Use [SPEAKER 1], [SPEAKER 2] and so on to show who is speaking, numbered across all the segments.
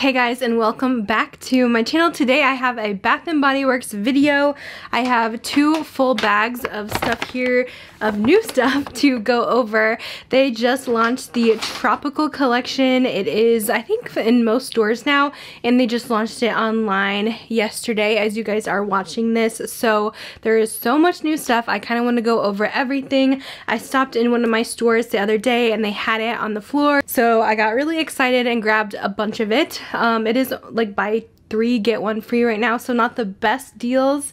[SPEAKER 1] Hey guys and welcome back to my channel. Today I have a Bath & Body Works video. I have two full bags of stuff here, of new stuff to go over. They just launched the Tropical Collection. It is, I think, in most stores now, and they just launched it online yesterday as you guys are watching this. So there is so much new stuff. I kind of want to go over everything. I stopped in one of my stores the other day and they had it on the floor. So I got really excited and grabbed a bunch of it. Um, it is like buy three, get one free right now, so not the best deals,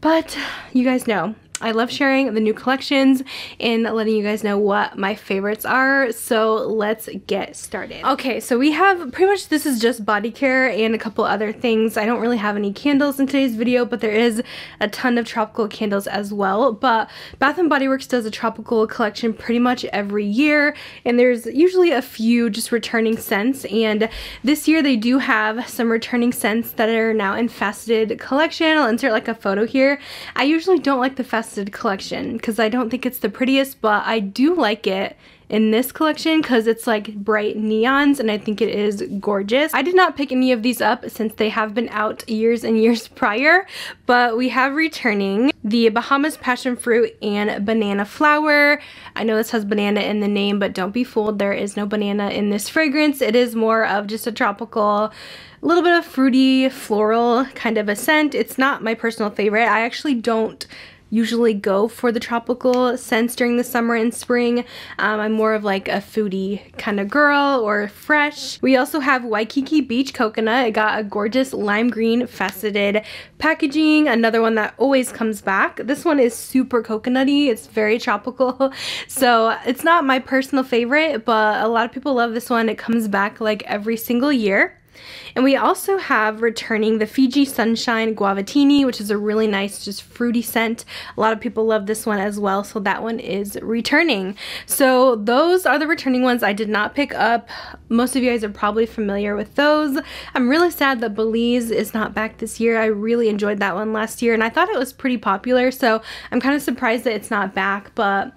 [SPEAKER 1] but you guys know I love sharing the new collections and letting you guys know what my favorites are. So let's get started. Okay, so we have pretty much this is just body care and a couple other things. I don't really have any candles in today's video, but there is a ton of tropical candles as well. But Bath & Body Works does a tropical collection pretty much every year and there's usually a few just returning scents and this year they do have some returning scents that are now in faceted collection. I'll insert like a photo here. I usually don't like the faceted collection because I don't think it's the prettiest, but I do like it in this collection because it's like bright neons and I think it is gorgeous. I did not pick any of these up since they have been out years and years prior, but we have returning the Bahamas Passion Fruit and Banana Flower. I know this has banana in the name, but don't be fooled. There is no banana in this fragrance. It is more of just a tropical a little bit of fruity floral kind of a scent. It's not my personal favorite. I actually don't usually go for the tropical scents during the summer and spring. Um, I'm more of like a foodie kind of girl or fresh. We also have Waikiki Beach Coconut. It got a gorgeous lime green faceted packaging. Another one that always comes back. This one is super coconutty. It's very tropical. So it's not my personal favorite, but a lot of people love this one. It comes back like every single year. And we also have returning the Fiji Sunshine Guavatini, which is a really nice, just fruity scent. A lot of people love this one as well, so that one is returning. So those are the returning ones I did not pick up. Most of you guys are probably familiar with those. I'm really sad that Belize is not back this year. I really enjoyed that one last year, and I thought it was pretty popular, so I'm kind of surprised that it's not back, but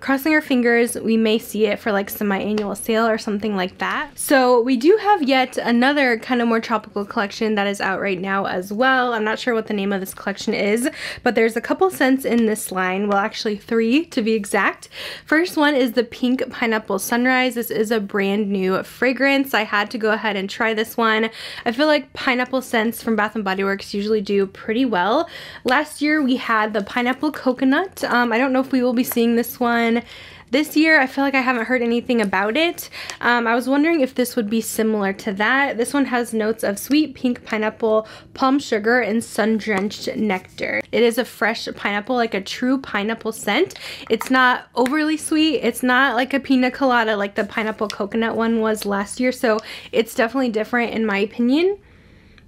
[SPEAKER 1] crossing our fingers, we may see it for like semi-annual sale or something like that. So we do have yet another kind kind of more tropical collection that is out right now as well. I'm not sure what the name of this collection is, but there's a couple scents in this line. Well, actually three to be exact. First one is the Pink Pineapple Sunrise. This is a brand new fragrance. I had to go ahead and try this one. I feel like pineapple scents from Bath & Body Works usually do pretty well. Last year we had the Pineapple Coconut. Um, I don't know if we will be seeing this one this year, I feel like I haven't heard anything about it. Um, I was wondering if this would be similar to that. This one has notes of sweet pink pineapple, palm sugar, and sun-drenched nectar. It is a fresh pineapple, like a true pineapple scent. It's not overly sweet. It's not like a pina colada like the pineapple coconut one was last year, so it's definitely different in my opinion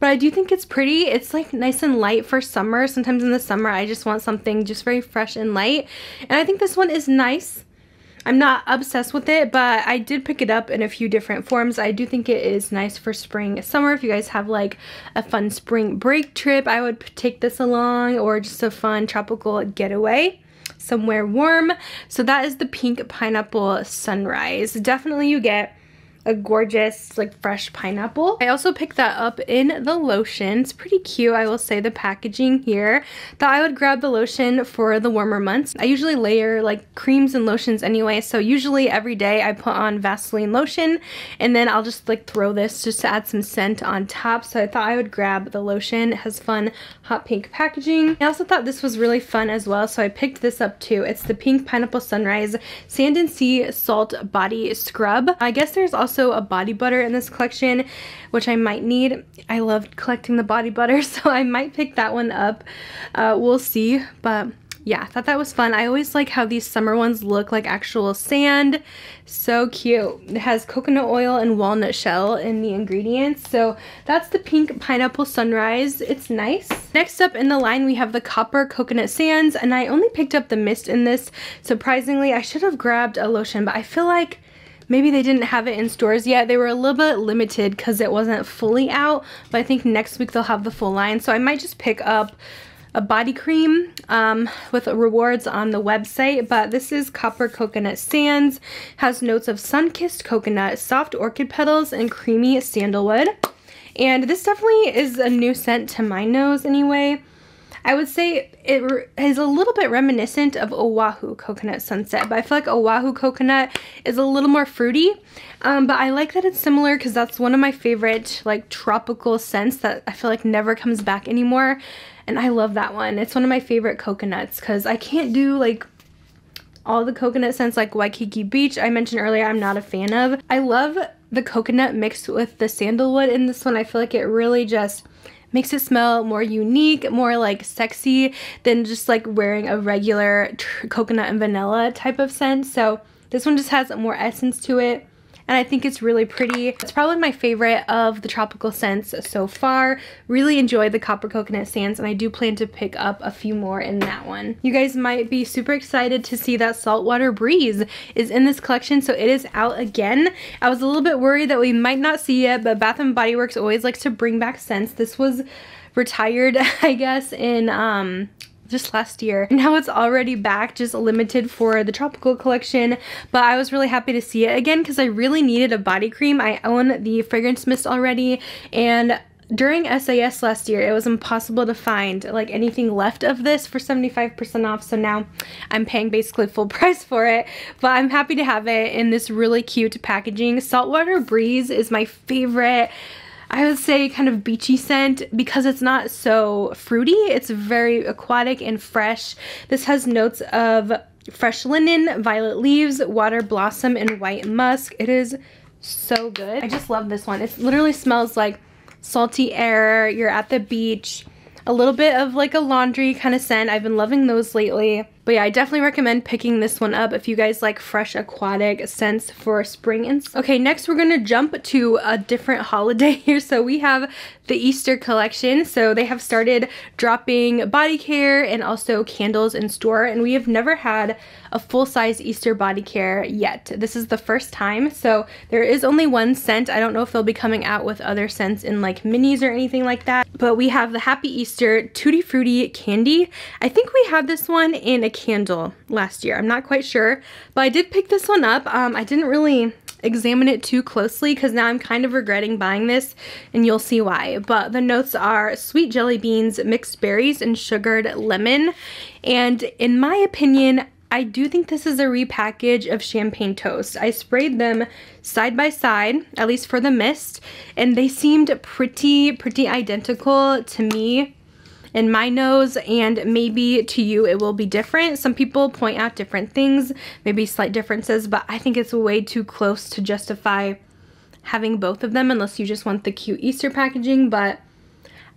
[SPEAKER 1] but I do think it's pretty. It's like nice and light for summer. Sometimes in the summer I just want something just very fresh and light. And I think this one is nice. I'm not obsessed with it, but I did pick it up in a few different forms. I do think it is nice for spring, summer. If you guys have like a fun spring break trip, I would take this along or just a fun tropical getaway somewhere warm. So that is the pink pineapple sunrise. Definitely you get a gorgeous like fresh pineapple. I also picked that up in the lotion. It's pretty cute, I will say, the packaging here. Thought I would grab the lotion for the warmer months. I usually layer like creams and lotions anyway, so usually every day I put on Vaseline lotion and then I'll just like throw this just to add some scent on top. So I thought I would grab the lotion. It has fun hot pink packaging. I also thought this was really fun as well, so I picked this up too. It's the Pink Pineapple Sunrise Sand and Sea Salt Body Scrub. I guess there's also also a body butter in this collection, which I might need. I love collecting the body butter, so I might pick that one up. Uh, we'll see, but yeah, I thought that was fun. I always like how these summer ones look like actual sand. So cute. It has coconut oil and walnut shell in the ingredients. So that's the pink pineapple sunrise. It's nice. Next up in the line, we have the copper coconut sands. And I only picked up the mist in this. Surprisingly, I should have grabbed a lotion, but I feel like maybe they didn't have it in stores yet. They were a little bit limited because it wasn't fully out, but I think next week they'll have the full line. So I might just pick up a body cream um, with rewards on the website, but this is Copper Coconut Sands. Has notes of sun-kissed coconut, soft orchid petals, and creamy sandalwood. And this definitely is a new scent to my nose anyway. I would say it is a little bit reminiscent of Oahu Coconut Sunset, but I feel like Oahu Coconut is a little more fruity. Um, but I like that it's similar because that's one of my favorite like tropical scents that I feel like never comes back anymore. And I love that one. It's one of my favorite coconuts because I can't do like all the coconut scents like Waikiki Beach I mentioned earlier I'm not a fan of. I love the coconut mixed with the sandalwood in this one. I feel like it really just makes it smell more unique, more like sexy than just like wearing a regular coconut and vanilla type of scent. So this one just has more essence to it and I think it's really pretty. It's probably my favorite of the tropical scents so far. Really enjoy the Copper Coconut Sands and I do plan to pick up a few more in that one. You guys might be super excited to see that Saltwater Breeze is in this collection so it is out again. I was a little bit worried that we might not see it but Bath & Body Works always likes to bring back scents. This was retired I guess in um just last year. Now it's already back, just limited for the tropical collection, but I was really happy to see it again because I really needed a body cream. I own the fragrance mist already and during SAS last year, it was impossible to find like anything left of this for 75% off. So now I'm paying basically full price for it, but I'm happy to have it in this really cute packaging. Saltwater Breeze is my favorite I would say kind of beachy scent because it's not so fruity. It's very aquatic and fresh. This has notes of fresh linen, violet leaves, water blossom, and white musk. It is so good. I just love this one. It literally smells like salty air. You're at the beach. A little bit of like a laundry kind of scent. I've been loving those lately. But yeah, I definitely recommend picking this one up if you guys like fresh aquatic scents for spring. And okay, next we're to jump to a different holiday here. So we have the Easter collection. So they have started dropping body care and also candles in store. And we have never had a full-size Easter body care yet. This is the first time. So there is only one scent. I don't know if they'll be coming out with other scents in like minis or anything like that. But we have the Happy Easter Tutti Frutti Candy. I think we had this one in a candle last year. I'm not quite sure, but I did pick this one up. Um, I didn't really examine it too closely because now I'm kind of regretting buying this and you'll see why. But the notes are sweet jelly beans, mixed berries, and sugared lemon. And in my opinion, I do think this is a repackage of Champagne Toast. I sprayed them side by side, at least for the mist, and they seemed pretty, pretty identical to me in my nose and maybe to you it will be different. Some people point out different things, maybe slight differences, but I think it's way too close to justify having both of them unless you just want the cute Easter packaging, but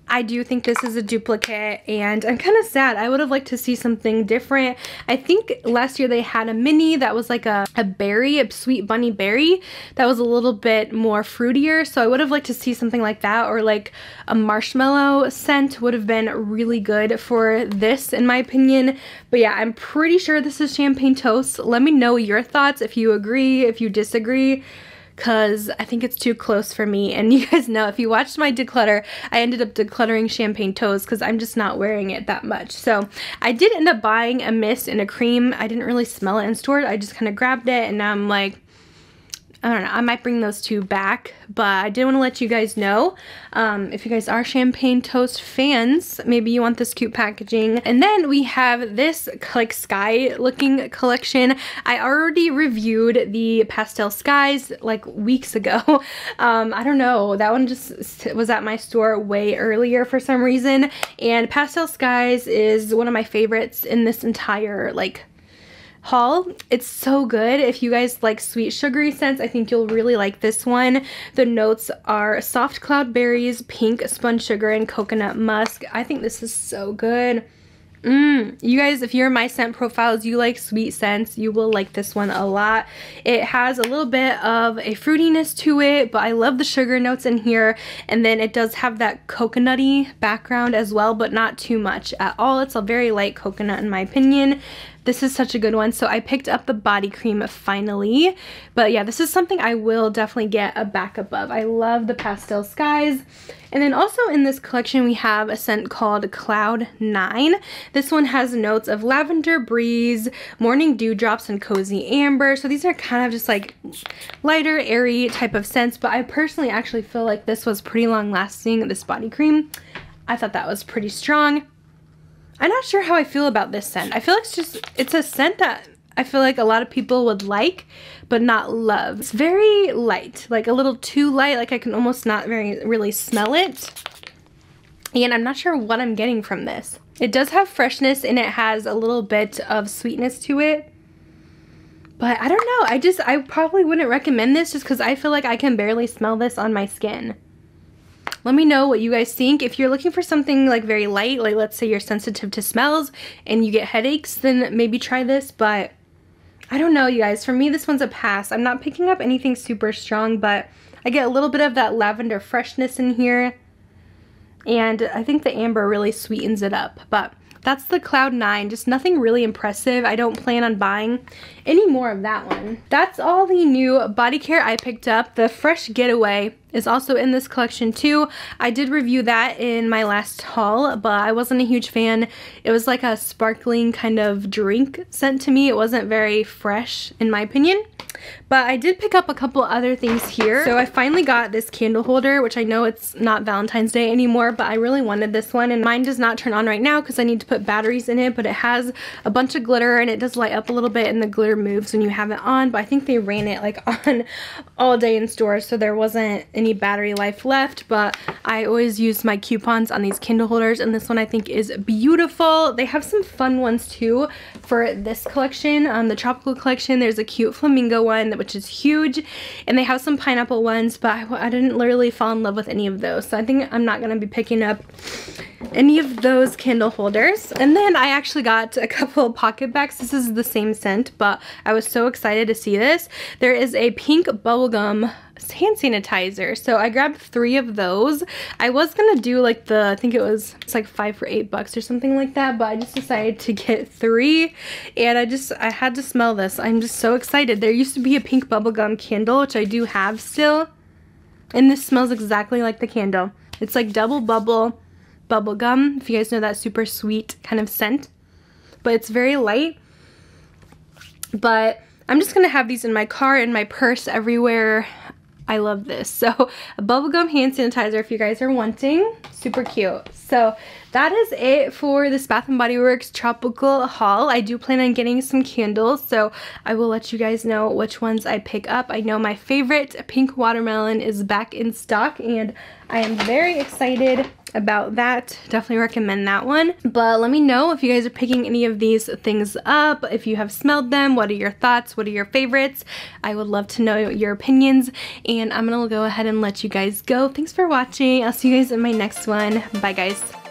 [SPEAKER 1] I do think this is a duplicate and I'm kind of sad. I would have liked to see something different. I think last year they had a mini that was like a, a berry, a sweet bunny berry that was a little bit more fruitier. So I would have liked to see something like that or like a marshmallow scent would have been really good for this in my opinion. But yeah, I'm pretty sure this is champagne toast. Let me know your thoughts if you agree, if you disagree because I think it's too close for me. And you guys know, if you watched my declutter, I ended up decluttering Champagne Toast because I'm just not wearing it that much. So I did end up buying a mist and a cream. I didn't really smell it in store. I just kind of grabbed it and now I'm like, I don't know, I might bring those two back, but I did want to let you guys know. Um, if you guys are Champagne Toast fans, maybe you want this cute packaging. And then we have this like sky looking collection. I already reviewed the Pastel Skies like weeks ago. Um, I don't know, that one just was at my store way earlier for some reason. And Pastel Skies is one of my favorites in this entire like haul. It's so good. If you guys like sweet sugary scents, I think you'll really like this one. The notes are soft cloud berries, pink sponge sugar, and coconut musk. I think this is so good. Mmm, you guys, if you're my scent profiles, you like sweet scents, you will like this one a lot. It has a little bit of a fruitiness to it, but I love the sugar notes in here. And then it does have that coconutty background as well, but not too much at all. It's a very light coconut in my opinion. This is such a good one. So I picked up the body cream finally. But yeah, this is something I will definitely get a backup of. I love the pastel skies. And then also in this collection we have a scent called Cloud 9. This one has notes of lavender breeze, morning dewdrops, and cozy amber. So these are kind of just like lighter, airy type of scents. But I personally actually feel like this was pretty long lasting, this body cream. I thought that was pretty strong. I'm not sure how I feel about this scent. I feel like it's just, it's a scent that I feel like a lot of people would like, but not love. It's very light, like a little too light, like I can almost not very really smell it. And I'm not sure what I'm getting from this. It does have freshness and it has a little bit of sweetness to it. But I don't know, I just, I probably wouldn't recommend this just because I feel like I can barely smell this on my skin. Let me know what you guys think. If you're looking for something like very light, like let's say you're sensitive to smells and you get headaches, then maybe try this, but I don't know, you guys. For me, this one's a pass. I'm not picking up anything super strong, but I get a little bit of that lavender freshness in here. And I think the amber really sweetens it up. But that's the Cloud 9. Just nothing really impressive. I don't plan on buying any more of that one. That's all the new body care I picked up. The Fresh Getaway is also in this collection too. I did review that in my last haul, but I wasn't a huge fan. It was like a sparkling kind of drink scent to me. It wasn't very fresh in my opinion. But I did pick up a couple other things here. So I finally got this candle holder, which I know it's not Valentine's Day anymore, but I really wanted this one. And mine does not turn on right now because I need to put batteries in it, but it has a bunch of glitter and it does light up a little bit and the glitter moves when you have it on. But I think they ran it like on all day in stores, so there wasn't any battery life left. But I always use my coupons on these candle holders and this one I think is beautiful. They have some fun ones too for this collection. Um, the tropical collection, there's a cute flamingo one which is huge. And they have some pineapple ones, but I, I didn't literally fall in love with any of those. So I think I'm not going to be picking up any of those candle holders. And then I actually got a couple pocket PocketBacs. This is the same scent, but I was so excited to see this. There is a pink bubblegum hand sanitizer. So I grabbed three of those. I was gonna do like the, I think it was, it's like five for eight bucks or something like that, but I just decided to get three and I just, I had to smell this. I'm just so excited. There used to be a pink bubblegum candle, which I do have still. And this smells exactly like the candle. It's like double bubble bubble gum, if you guys know that super sweet kind of scent. But it's very light. But I'm just going to have these in my car, in my purse, everywhere. I love this. So bubblegum hand sanitizer if you guys are wanting. Super cute. So that is it for this Bath & Body Works tropical haul. I do plan on getting some candles, so I will let you guys know which ones I pick up. I know my favorite pink watermelon is back in stock, and I am very excited about that. Definitely recommend that one. But let me know if you guys are picking any of these things up, if you have smelled them, what are your thoughts, what are your favorites. I would love to know your opinions, and I'm gonna go ahead and let you guys go. Thanks for watching. I'll see you guys in my next one. Bye guys.